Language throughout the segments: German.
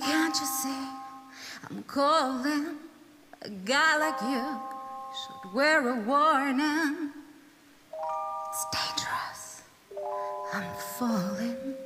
Can't you see? I'm calling. A guy like you should wear a warning. It's dangerous. I'm falling.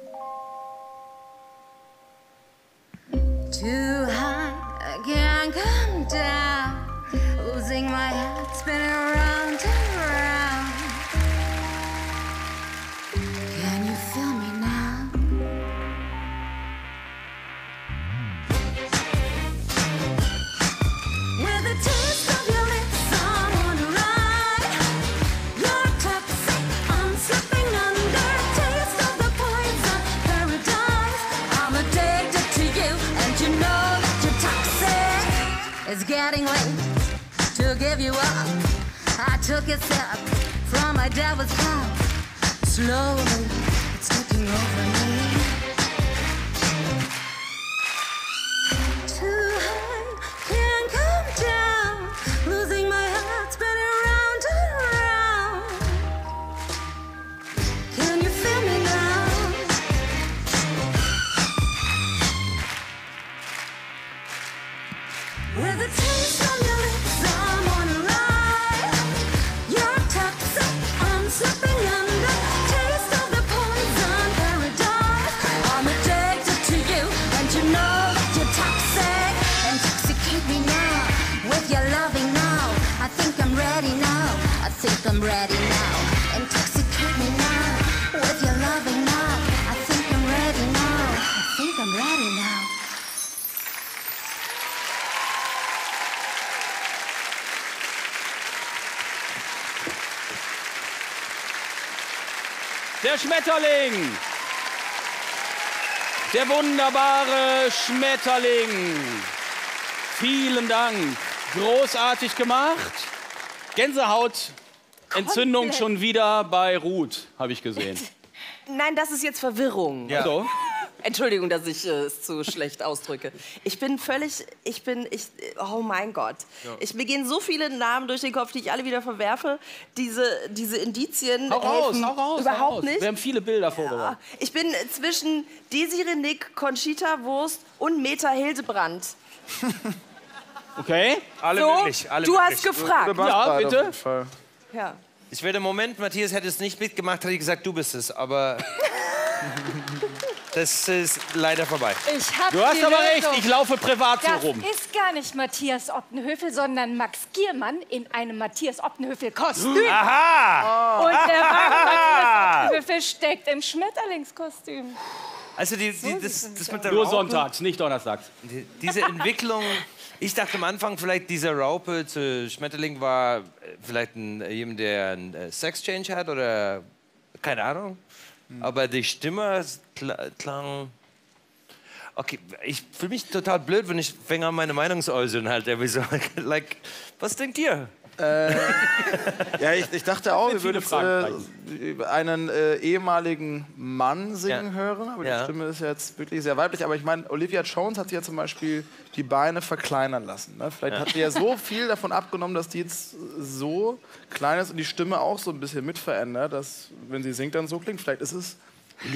Getting late to give you up. I took a sip from my devil's cup. Slowly, it's taking over me. I'm on the night Your touch up unzipping under. Taste of the poison on I'm addicted to you and you know you're toxic. And me now With your loving now. I think I'm ready now. Der Schmetterling. Der wunderbare Schmetterling. Vielen Dank. Großartig gemacht. Gänsehaut. Entzündung Komplett. schon wieder bei Ruth, habe ich gesehen. Nein, das ist jetzt Verwirrung. Ja. So. Entschuldigung, dass ich äh, es zu schlecht ausdrücke. Ich bin völlig, ich bin, ich, oh mein Gott. Ja. Ich, mir gehen so viele Namen durch den Kopf, die ich alle wieder verwerfe. Diese, diese Indizien Hau raus, helfen hau raus. überhaupt hau raus. nicht. Wir haben viele Bilder vorbereitet. Ich bin zwischen Desiree Nick, Conchita Wurst und Meta Hildebrand. Okay. Alle So, möglich, alle du möglich. hast gefragt. Ja, bitte. auf jeden Fall. Ja. Ich werde im Moment, Matthias hätte es nicht mitgemacht, hätte ich gesagt, du bist es. Aber das ist leider vorbei. Du hast aber Lösung. recht, ich laufe privat so das rum. ist gar nicht Matthias Optenhöfel, sondern Max Giermann in einem Matthias Optenhöfel-Kostüm. Aha! Und der! Matthias Optenhöfel steckt im Schmetterlingskostüm. Also die, die, das, das mit der Nur Raupe, sonntags, nicht donnerstags. die, diese Entwicklung, ich dachte am Anfang vielleicht dieser Raupe zu Schmetterling war äh, vielleicht ein, äh, jemand, der einen äh, Sex-Change hat oder keine Ahnung. Aber die Stimme kla- klang... Okay, ich fühle mich total blöd, wenn ich fange an, meine Meinung zu äußern. Halt, so, like, was denkt ihr? Äh, ja, ich, ich dachte auch, wir würden äh, einen äh, ehemaligen Mann singen Ja. hören, aber Ja. die Stimme ist jetzt wirklich sehr weiblich. Aber ich meine, Olivia Jones hat sich ja zum Beispiel die Beine verkleinern lassen. Ne? Vielleicht Ja. hat die ja so viel davon abgenommen, dass die jetzt so klein ist und die Stimme auch so ein bisschen mit verändert, dass, wenn sie singt, dann so klingt. Vielleicht ist es.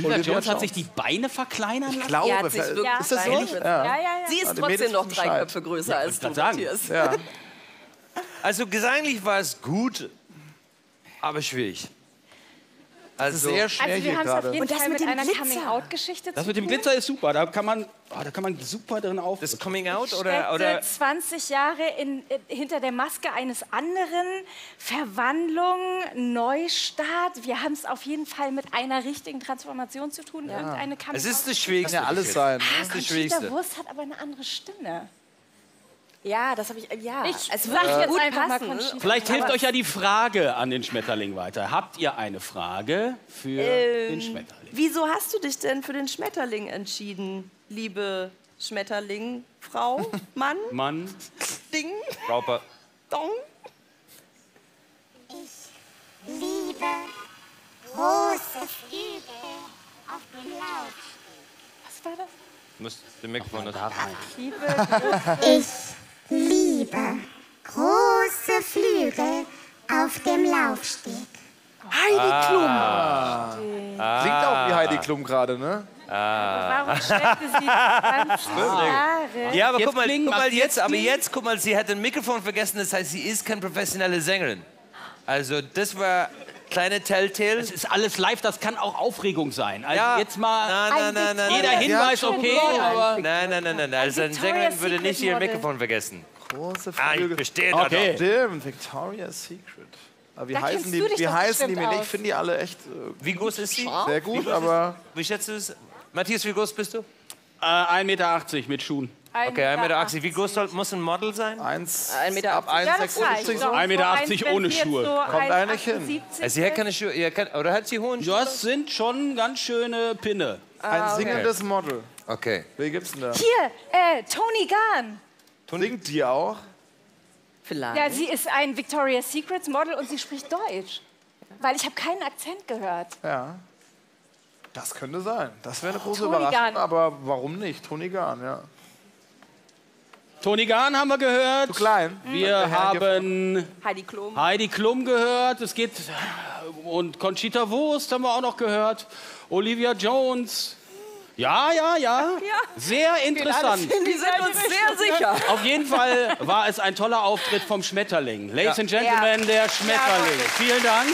Olivia Jones hat sich die Beine verkleinern lassen? Ich glaube, wirklich ist das so? Beine mit- Ja. Sie Ja, ist trotzdem noch drei. Köpfe größer Ja, als du. Matthias. Ja. Also gesanglich war es gut, aber schwierig. Also, sehr Also wir haben es auf jeden Und das Fall mit mit, dem einer Glitzer. Coming-out-Geschichte Das zu mit dem. Glitzer ist super. Da kann man, oh, da kann man super drin auf. Das Coming Out Steckte oder, oder 20 Jahre in, äh, hinter der Maske eines anderen, Verwandlung, Neustart. Wir haben es auf jeden Fall mit einer richtigen Transformation zu tun. Irgendeine es ist das Schwierigste. Kann ja alles sein. Das ist das Schwierigste. Wurst hat aber eine andere Stimme. Ja, das habe ich. Ja, Ich es würde jetzt gut einfach passen. Vielleicht hilft euch ja die Frage an den Schmetterling weiter. Habt ihr eine Frage für Ähm, den Schmetterling? Wieso hast du dich denn für den Schmetterling entschieden, liebe Schmetterling, Frau, Mann, Mann, Ding, Raupe. Dong? Liebe große Flügel auf dem Lauf. Was war das? Du musst den Mikrofon da rein. Ich liebe Flügel auf dem Laufsteg. Heidi Klum. Klingt auch wie Heidi Klum gerade, ne? Warum stellte sie ganz Jahre? Ja, aber Jetzt guck mal, guck mal jetzt aber jetzt, guck mal, sie hat ein Mikrofon vergessen, das heißt, sie ist keine professionelle Sängerin. Also das war kleine Telltale. Es ist alles live, das kann auch Aufregung sein. Also Ja. jetzt mal nein, nein, nein, jeder. Hinweis okay, aber Nein, nein, nein, nein. Also eine Sängerin würde nicht ihr. Mikrofon vergessen. Große Ah, ich Flügel. verstehe Okay. Stimmt, Victoria's Secret. Aber wie Da heißen die, wie heißen die mir? Ich aus. finde die alle echt äh, Wie groß ist sie? sehr gut, aber Wie schätzt du es? Matthias, wie groß bist du? äh, 1,80 Meter mit Schuhen. Okay, 1,80 Meter. Wie groß soll, muss ein Model sein? eins, Ein Meter ab Ja, das 1,76 reicht. so. doch. 1,80 Meter So ohne Schuhe. So Kommt eigentlich hin. 1,78 Also sie hat keine Schuhe, ja, kann, oder hat sie hohen Schuhe? Das sind schon ganz schöne Pinne. Ein singendes Model. Okay. Wer gibt's denn da? Hier, äh, Tony Garn. Singt die auch? Vielleicht. Ja, sie ist ein Victoria's Secret Model und sie spricht Deutsch. Weil ich habe keinen Akzent gehört. Ja. Das könnte sein. Das wäre eine große Tony Überraschung, Garn. aber warum nicht? Toni Garn, ja. Toni Garn haben wir gehört. Zu klein. Wir hier haben Heidi Klum. Heidi Klum gehört. Es geht und Conchita Wurst haben wir auch noch gehört. Olivia Jones. Ja, ja, ja. Sehr interessant. Die sind uns sehr sicher. Auf jeden Fall war es ein toller Auftritt vom Schmetterling. Ladies and Gentlemen, der Schmetterling. Vielen Dank.